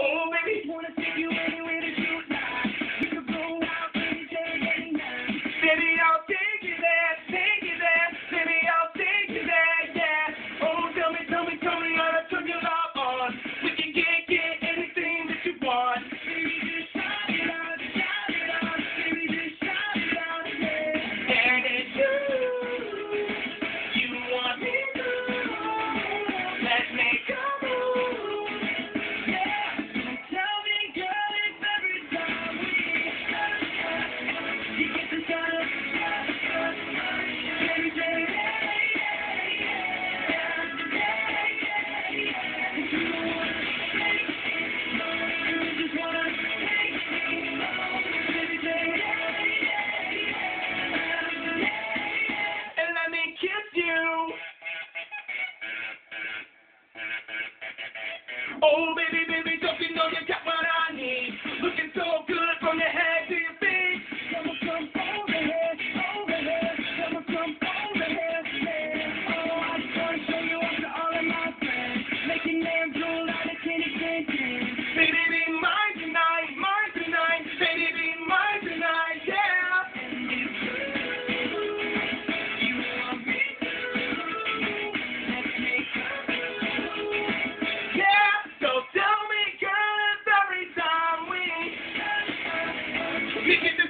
Oh, baby, wanna see you in. Oh, baby, baby, don't you know you got what I need? Looking so Thank you.